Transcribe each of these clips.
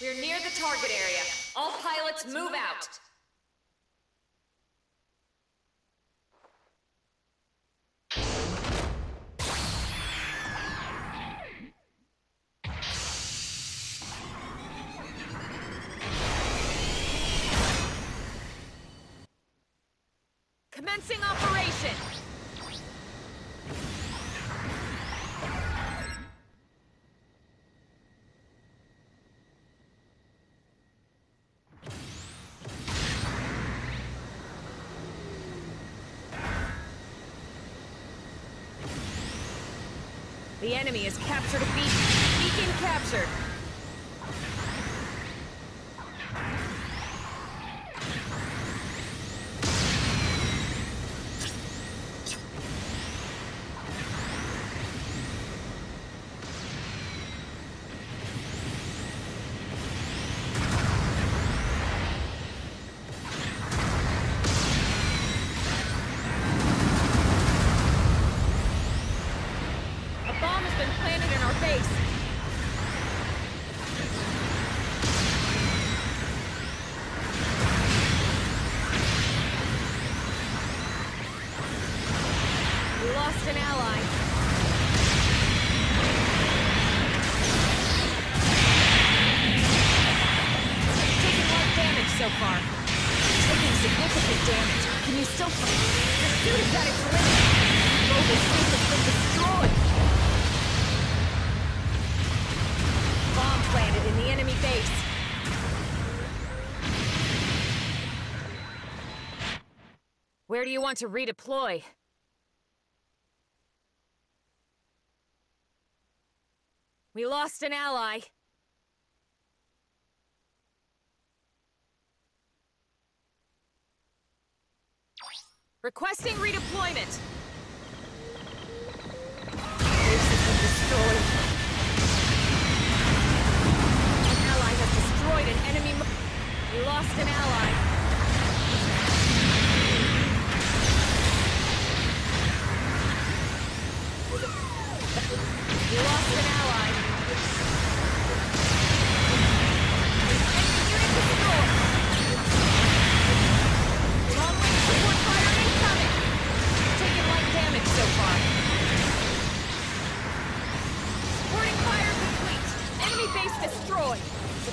We're near the target area. All pilots move out. Commencing operation! The enemy has captured a beacon. Beacon captured. An ally. Taking light damage so far. Taking significant damage. Can you still fight? The suit is at its limit. Mobile suit has been destroyed. Bomb planted in the enemy base. Where do you want to redeploy? We lost an ally. Requesting redeployment. An ally has destroyed an enemy. We lost an ally.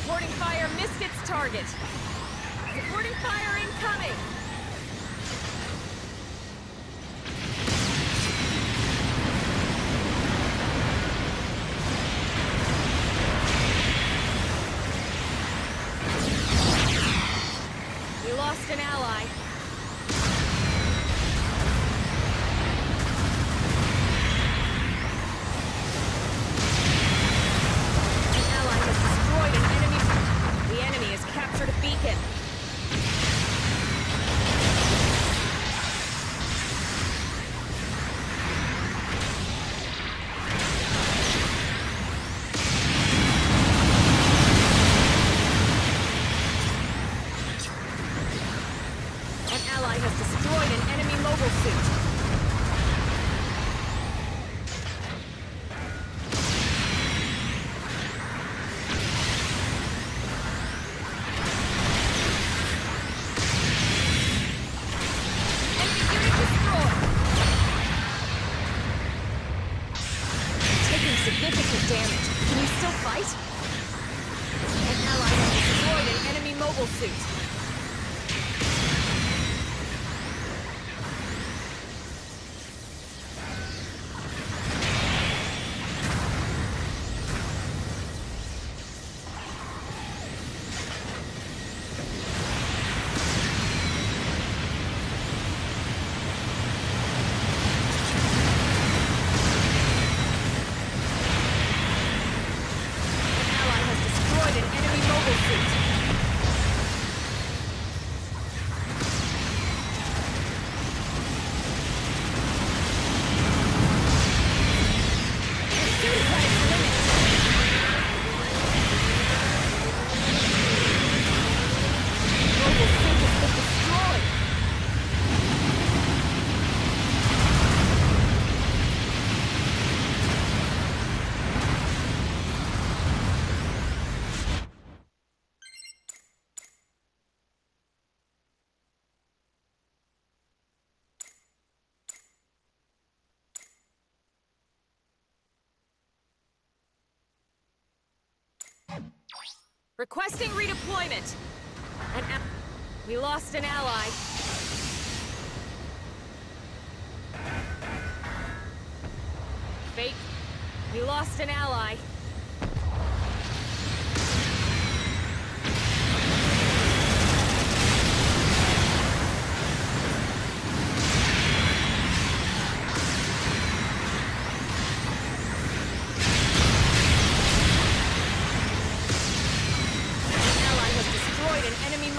Supporting fire missed its target. Supporting fire incoming. We lost an ally. suit. Requesting redeployment. An we lost an ally. Fate. We lost an ally.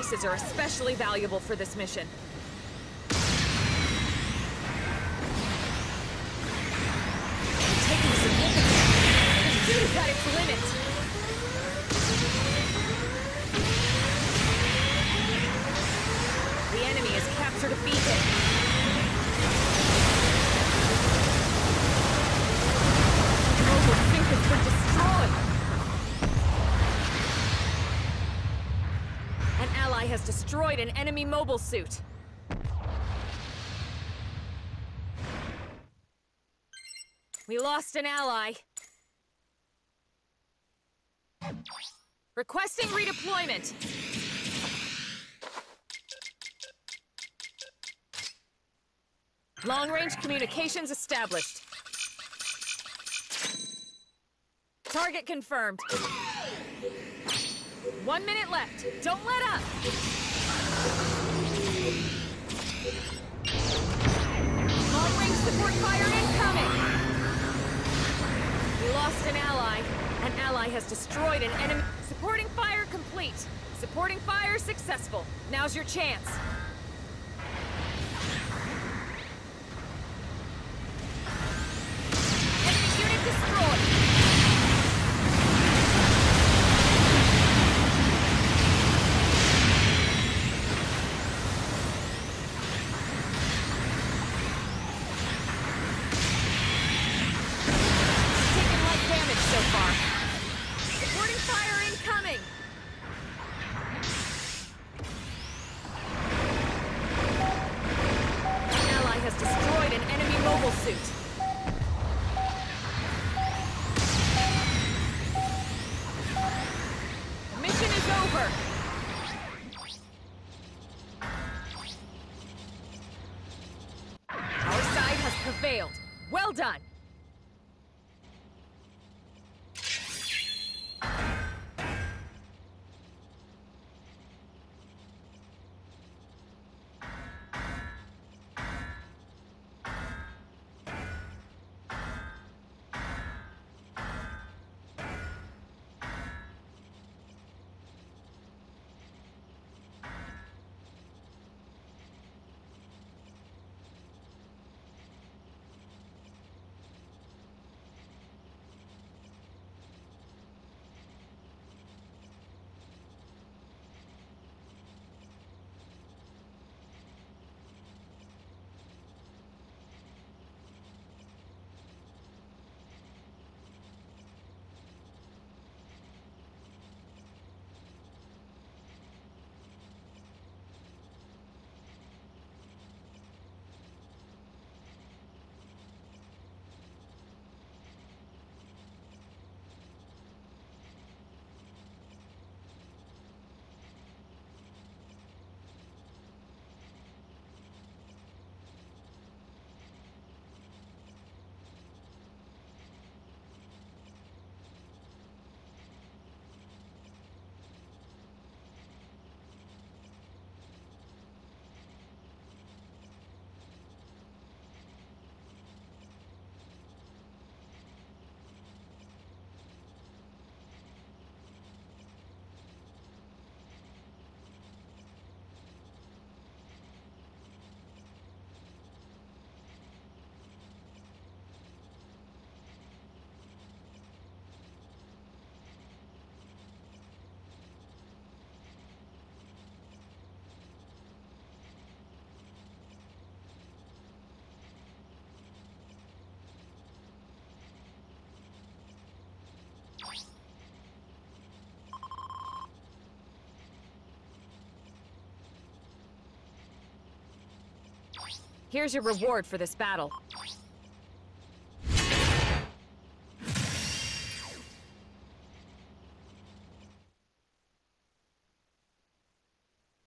Bases are especially valuable for this mission. The enemy has captured. Has destroyed an enemy mobile suit. We lost an ally. Requesting redeployment. Long-range communications established. Target confirmed. One minute left. Don't let up. Long-range support fire incoming. We lost an ally. An ally has destroyed an enemy. Supporting fire complete. Supporting fire successful. Now's your chance. failed. Well done. Here's your reward for this battle.